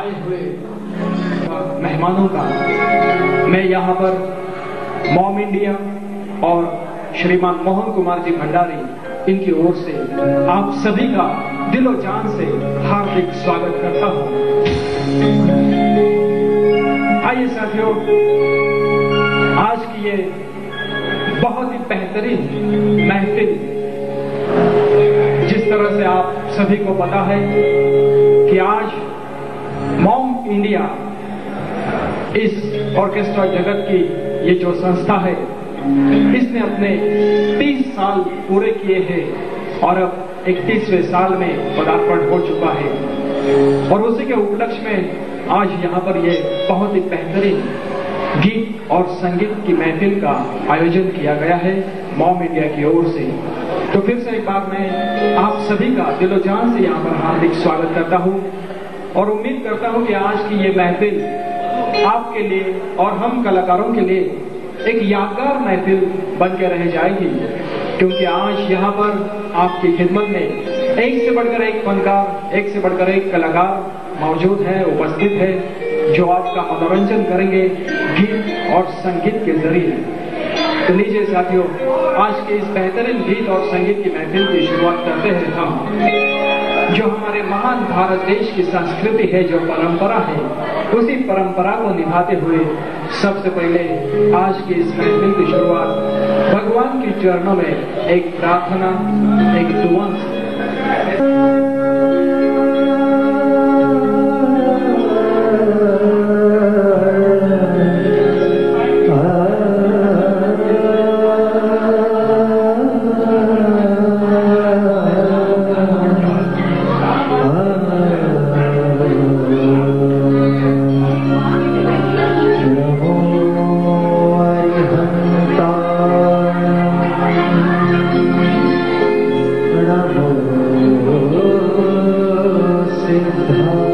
آئے ہوئے مہمانوں کا میں یہاں پر موم انڈیا اور شریمان موہن کمار جی بھنڈاری ان کی اور سے آپ سبھی کا دل و جان سے ہاردک سواگت کرتا ہوں۔ آئیے ساتھیوں آج کی یہ بہت ہی بہترین محفل جس طرح سے آپ سبھی کو پتا ہے کہ آج انڈیا اس آرکیسٹرا جگت کی یہ جو سنستہ ہے اس نے اپنے تیس سال پورے کیے ہیں اور اب اکتیسویں سال میں پدارپن ہو چکا ہے اور اسی کے اپلکش میں آج یہاں پر یہ بہت ہی بہترین گیت اور سنگیت کی محفل کا آیوجن کیا گیا ہے موم انڈیا کی اور سے تو پھر سے ایک بار میں آپ سبھی کا دل و جان سے یہاں پر ہاردک سواگت کرتا ہوں اور امید کرتا ہوں کہ آج کی یہ محفل آپ کے لیے اور ہم کلاکاروں کے لیے ایک یادگار محفل بن کے رہ جائے گی۔ کیونکہ آج یہاں پر آپ کی خدمت میں ایک سے بڑھ کر ایک فنکار، ایک سے بڑھ کر ایک کلاکار موجود ہے اپستھت ہے جو آپ کا منورنجن کریں گے گیت اور سنگیت کے ذریعے۔ تو لیجیے ساتھیوں آج کے اس بہترین گیت اور سنگیت کی محفل کی شروعات کرتے ہیں۔ ہم جو ہمارے مہان بھارت دیش کی سنسکرتی ہے، جو پرمپرا ہے، اسی پرمپرا کو نبھاتے ہوئے سب سے پہلے آج کی اس محفل کی شروعات بھگوان کے چرنوں میں ایک پرارتھنا، ایک دعا Krishna.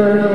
river